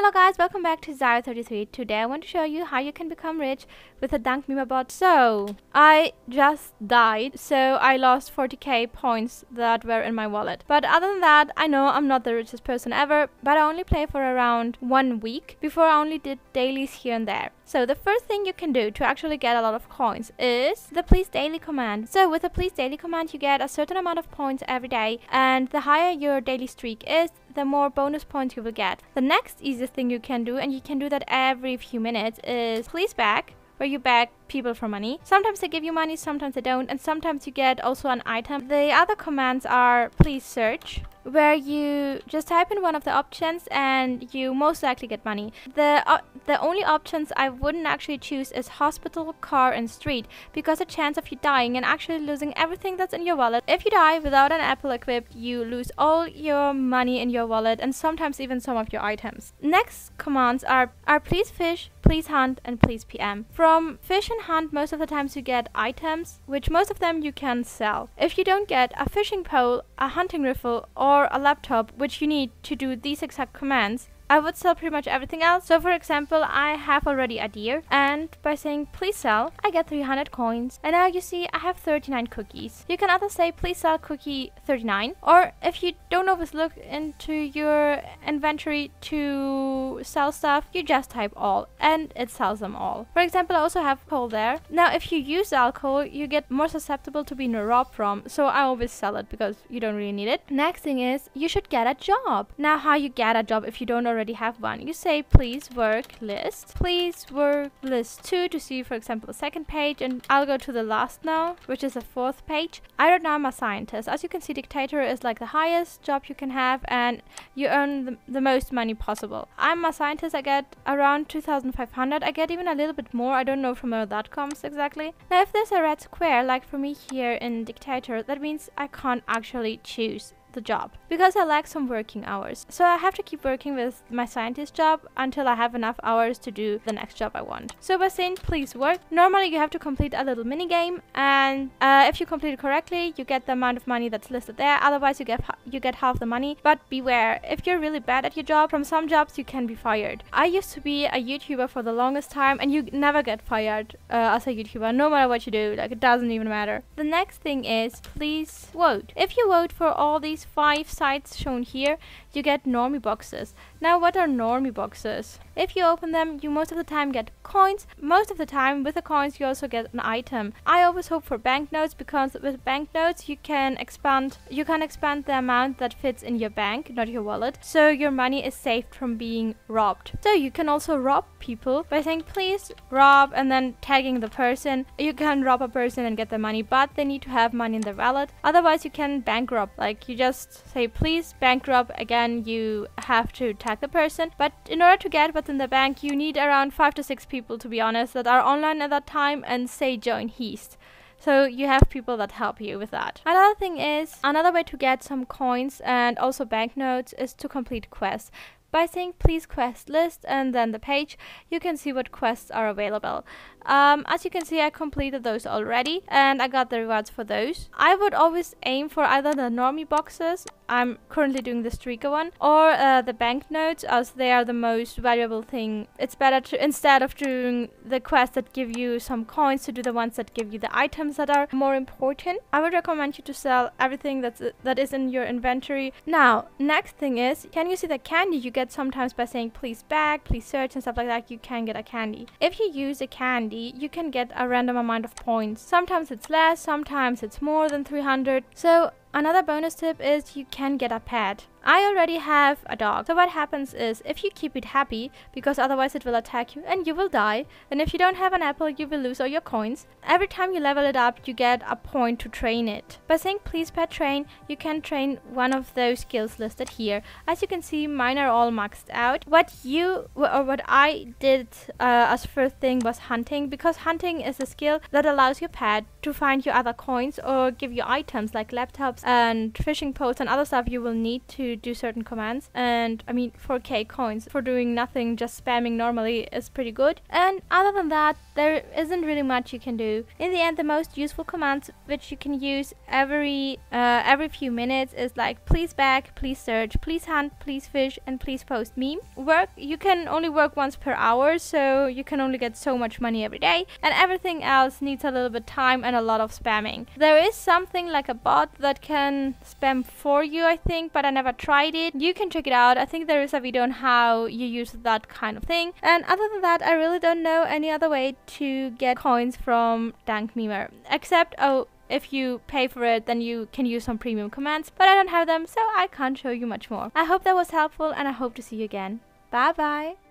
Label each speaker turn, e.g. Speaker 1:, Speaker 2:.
Speaker 1: Hello guys, welcome back to Izayoi33. Today I want to show you how you can become rich with a Dank Memer bot. So, I just died, so I lost 40k points that were in my wallet. But other than that, I know I'm not the richest person ever, but I only play for around one week. Before I only did dailies here and there. So the first thing you can do to actually get a lot of coins is the please daily command. So with the please daily command you get a certain amount of points every day and the higher your daily streak is, the more bonus points you will get. The next easiest thing you can do, and you can do that every few minutes, is please beg where you beg people for money. Sometimes they give you money, sometimes they don't, and sometimes you get also an item. The other commands are please search, where you just type in one of the options and you most likely get money. The uh, the only options I wouldn't actually choose is hospital, car and street because the chance of you dying and actually losing everything that's in your wallet. If you die without an apple equipped, you lose all your money in your wallet and sometimes even some of your items. Next commands are are please fish, please hunt and please PM. From fish and hunt most of the times you get items which most of them you can sell. If you don't get a fishing pole, a hunting rifle or a laptop which you need to do these exact commands, I would sell pretty much everything else. So for example, I have already a deer and by saying please sell, I get 300 coins. And now you see I have 39 cookies. You can either say please sell cookie 39 or if you don't always look into your inventory to sell stuff, you just type all and it sells them all. For example, I also have coal there. Now if you use alcohol, you get more susceptible to being robbed from. So I always sell it because you don't really need it. Next thing is you should get a job. Now how you get a job if you don't already already have one. You say please work list. Please work list 2 to see for example the second page and I'll go to the last now which is the fourth page. I don't know I'm a scientist. As you can see dictator is like the highest job you can have and you earn the, the most money possible. I'm a scientist. I get around 2500. I get even a little bit more. I don't know from where that comes exactly. Now if there's a red square like for me here in dictator that means I can't actually choose the job because I lack some working hours. So I have to keep working with my scientist job until I have enough hours to do the next job I want. So by saying please work, normally you have to complete a little mini game and uh, if you complete it correctly, you get the amount of money that's listed there. Otherwise you get you get half the money. But beware, if you're really bad at your job, from some jobs you can be fired. I used to be a YouTuber for the longest time and you never get fired uh, as a YouTuber, no matter what you do, like it doesn't even matter. The next thing is please vote. If you vote for all these these five sites shown here, you get normie boxes. Now what are normie boxes? If you open them, you most of the time get coins. Most of the time with the coins you also get an item. I always hope for banknotes because with banknotes you can expand you can expand the amount that fits in your bank, not your wallet. So your money is saved from being robbed. So you can also rob people by saying please rob and then tagging the person. You can rob a person and get the money, but they need to have money in their wallet. Otherwise you can bank rob. Like you just say please bank rob again you have to tag the person. But in order to get what's in the bank you need around 5 to 6 people to be honest that are online at that time and say join Heist. So you have people that help you with that. Another thing is, another way to get some coins and also banknotes is to complete quests. By saying please quest list and then the page, you can see what quests are available. Um, as you can see, I completed those already and I got the rewards for those. I would always aim for either the normie boxes, I'm currently doing the streaker one, or uh, the banknotes as they are the most valuable thing. It's better to, instead of doing the quests that give you some coins, to do the ones that give you the items that are more important. I would recommend you to sell everything that's, that is in your inventory. Now, next thing is, can you see the candy you get sometimes by saying please beg, please search and stuff like that, you can get a candy. If you use a candy, candy, you can get a random amount of points. Sometimes it's less, sometimes it's more than 300. So Another bonus tip is you can get a pet. I already have a dog. So what happens is if you keep it happy, because otherwise it will attack you and you will die. And if you don't have an apple, you will lose all your coins. Every time you level it up, you get a point to train it. By saying please pet train, you can train one of those skills listed here. As you can see, mine are all maxed out. What you, or what I did uh, as first thing was hunting, because hunting is a skill that allows your pet to find you other coins or give you items like laptops and fishing poles and other stuff you will need to do certain commands. And I mean, 4k coins for doing nothing, just spamming normally is pretty good. And other than that, there isn't really much you can do. In the end, the most useful commands which you can use every uh, every few minutes is like please beg, please search, please hunt, please fish, and please post meme. Work you can only work once per hour, so you can only get so much money every day, and everything else needs a little bit time and a lot of spamming. There is something like a bot that can spam for you, I think, but I never tried it. You can check it out. I think there is a video on how you use that kind of thing. And other than that, I really don't know any other way to get coins from Dank Memer, except oh if you pay for it, then you can use some premium commands, but I don't have them, so I can't show you much more. I hope that was helpful and I hope to see you again. Bye bye!